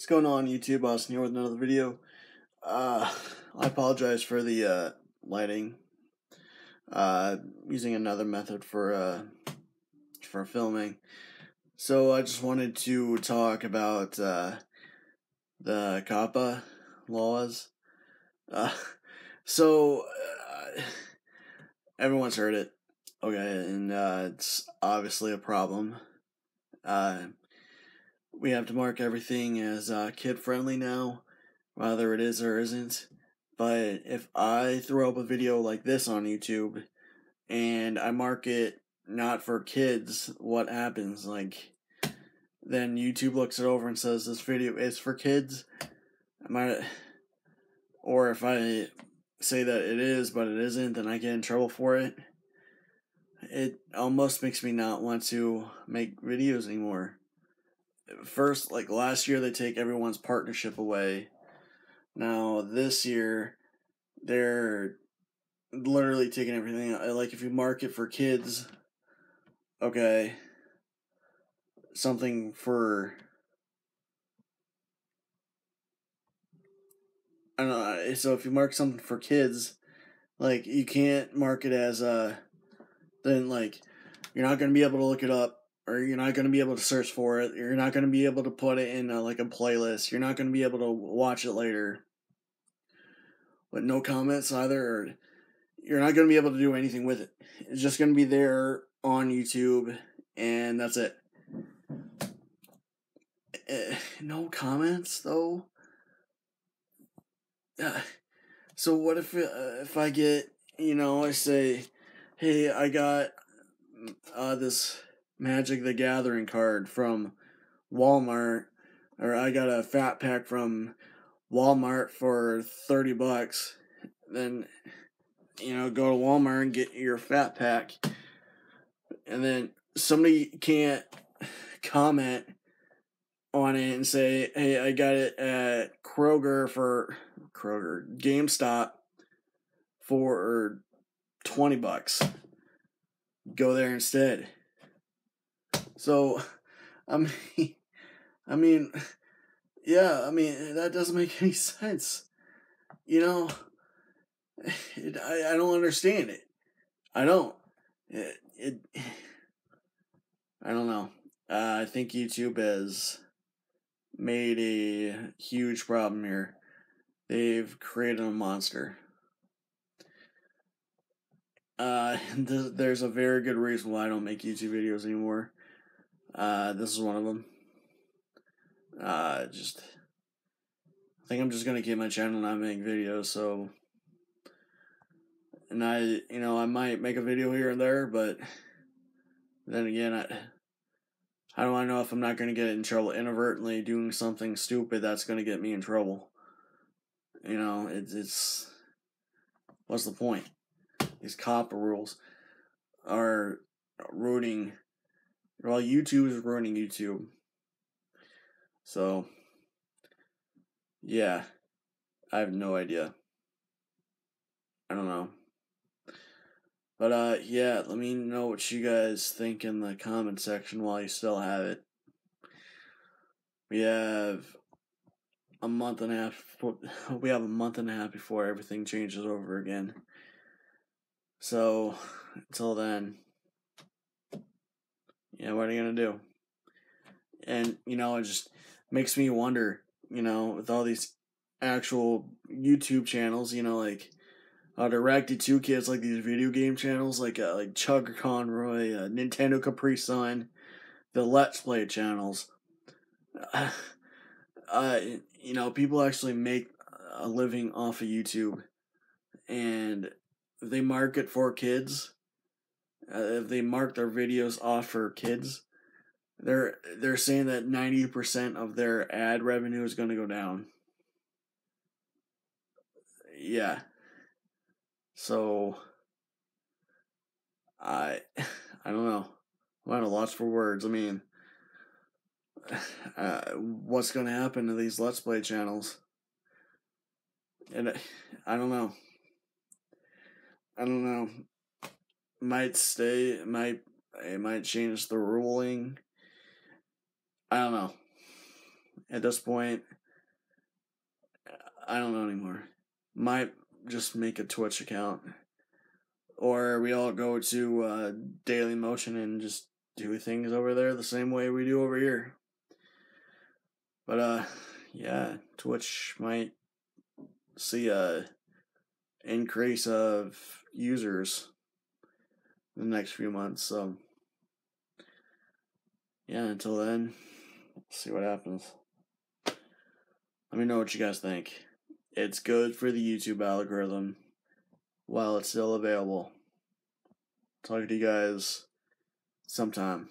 What's going on YouTube? Austin here with another video. Uh, I apologize for the uh, lighting. Uh, using another method for uh, for filming. So I just wanted to talk about uh, the COPPA laws. Uh, so uh, everyone's heard it, okay, and uh, it's obviously a problem. Uh, we have to mark everything as uh, kid friendly now, whether it is or isn't. But if I throw up a video like this on YouTube and I mark it not for kids, what happens? Like, then YouTube looks it over and says this video is for kids. I, or if I say that it is but it isn't, then I get in trouble for it. It almost makes me not want to make videos anymore first like last year they take everyone's partnership away. Now this year they're literally taking everything like if you market for kids okay something for I don't know so if you mark something for kids like you can't mark it as uh then like you're not to be able to look it up or you're not going to be able to search for it. You're not going to be able to put it in a, like a playlist. You're not going to be able to watch it later. But no comments either. You're not going to be able to do anything with it. It's just going to be there on YouTube, and that's it. Uh, no comments though. Uh, so what if uh, if I get you know I say, hey I got uh, this Magic the Gathering card from Walmart, or I got a fat pack from Walmart for 30 bucks, then, you know, go to Walmart and get your fat pack. And then somebody can't comment on it and say, hey, I got it at Kroger for Kroger, GameStop for 20 bucks. Go there instead. So, I mean, I mean, yeah, I mean that doesn't make any sense. You know, it, I I don't understand it. I don't. It, it I don't know. Uh, I think YouTube has made a huge problem here. They've created a monster. Uh, th- there's a very good reason why I don't make YouTube videos anymore. Uh, this is one of them. Uh, just, I think I'm just gonna keep my channel not make videos. So, and I, you know, I might make a video here and there, but then again, I, how do I know if I'm not gonna get in trouble inadvertently doing something stupid that's gonna get me in trouble? You know, it's it's what's the point? These COPPA rules are ruining well, YouTube is ruining YouTube. So, yeah, I have no idea. I don't know. But, uh, yeah, let me know what you guys think in the comment section while you still have it. We have a month and a half. We have a month and a half before everything changes over again. So, until then yeah, what are you gonna do? And you know, it just makes me wonder. You know, with all these actual YouTube channels, you know, like uh, directed to kids, like these video game channels, like uh, like Chuggaaconroy, uh, NintendoCapriSun, the Let's Play channels. Uh, you know, people actually make a living off of YouTube, and they market for kids uh, they mark their videos off for kids, they're they're saying that ninety percent of their ad revenue is going to go down. Yeah. So I I don't know. I'm at a loss for words. I mean, uh, what's going to happen to these Let's Play channels? And I don't know. I don't know might stay. Might it might change the ruling. I don't know. at this point, I don't know anymore. Might just make a Twitch account. Or we all go to uh, Daily Motion and just do things over there the same way we do over here. But uh yeah, Twitch might see a increase of users the next few months. So yeah, until then, see what happens. Let me know what you guys think. It's good for the YouTube algorithm while it's still available. Talk to you guys sometime.